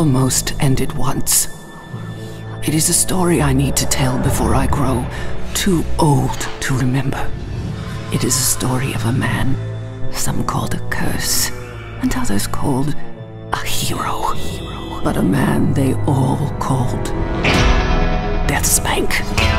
almost ended once. It is a story I need to tell before I grow too old to remember. It is a story of a man, some called a curse, and others called a hero. But a man they all called Deathspank.